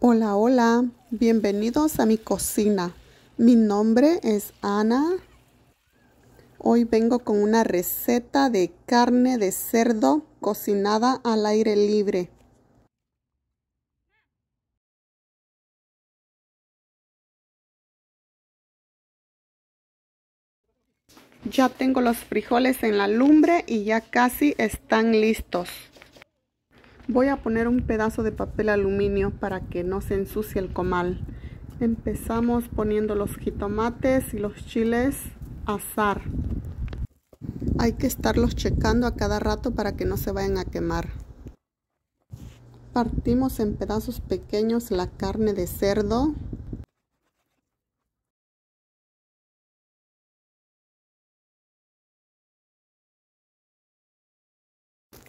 Hola, hola, bienvenidos a mi cocina. Mi nombre es Ana. Hoy vengo con una receta de carne de cerdo cocinada al aire libre. Ya tengo los frijoles en la lumbre y ya casi están listos. Voy a poner un pedazo de papel aluminio para que no se ensucie el comal. Empezamos poniendo los jitomates y los chiles a asar. Hay que estarlos checando a cada rato para que no se vayan a quemar. Partimos en pedazos pequeños la carne de cerdo.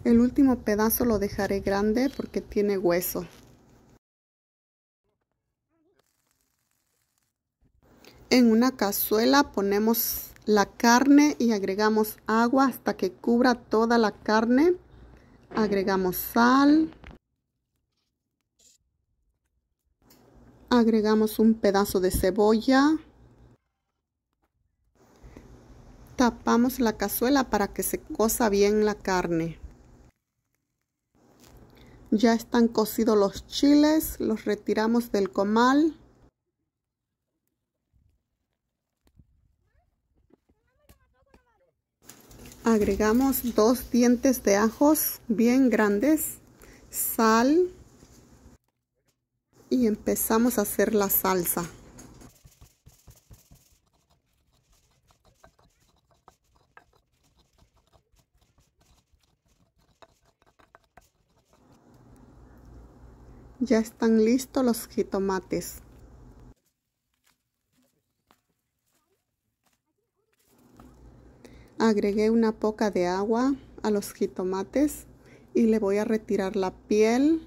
El último pedazo lo dejaré grande porque tiene hueso. En una cazuela ponemos la carne y agregamos agua hasta que cubra toda la carne. Agregamos sal. Agregamos un pedazo de cebolla. Tapamos la cazuela para que se cosa bien la carne. Ya están cocidos los chiles, los retiramos del comal. Agregamos dos dientes de ajos bien grandes, sal y empezamos a hacer la salsa. Ya están listos los jitomates. Agregué una poca de agua a los jitomates y le voy a retirar la piel.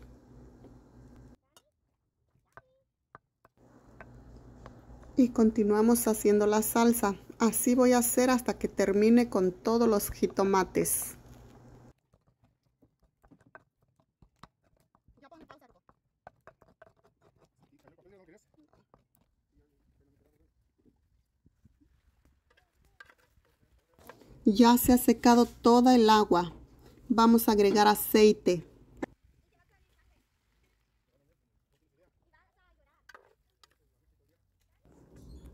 Y continuamos haciendo la salsa. Así voy a hacer hasta que termine con todos los jitomates. Ya se ha secado toda el agua. Vamos a agregar aceite.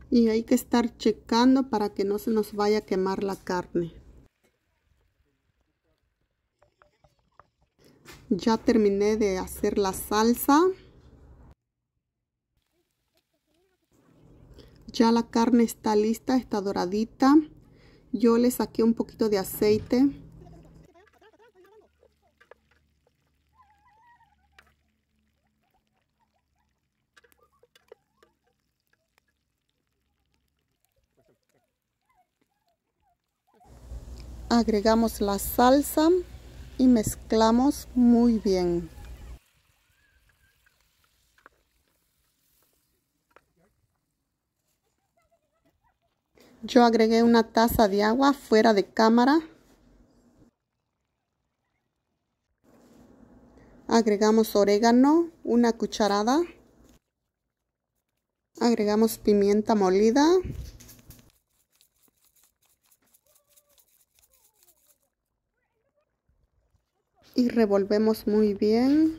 Y hay que estar checando para que no se nos vaya a quemar la carne. Ya terminé de hacer la salsa. Ya la carne está lista, está doradita. Yo le saqué un poquito de aceite. Agregamos la salsa y mezclamos muy bien. Yo agregué una taza de agua fuera de cámara. Agregamos orégano, una cucharada. Agregamos pimienta molida. Y revolvemos muy bien.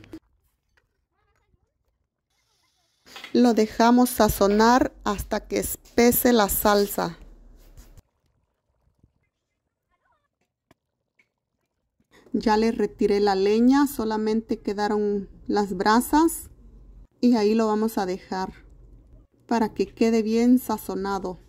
Lo dejamos sazonar hasta que espese la salsa. Ya le retiré la leña, solamente quedaron las brasas y ahí lo vamos a dejar para que quede bien sazonado.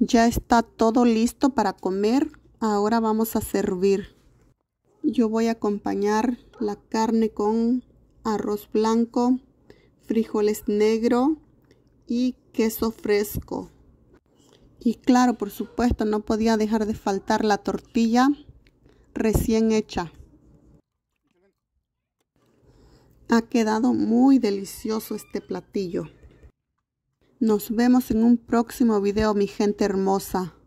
Ya está todo listo para comer. Ahora vamos a servir. Yo voy a acompañar la carne con arroz blanco, frijoles negro y queso fresco. Y claro, por supuesto, no podía dejar de faltar la tortilla recién hecha. Ha quedado muy delicioso este platillo. Nos vemos en un próximo video, mi gente hermosa.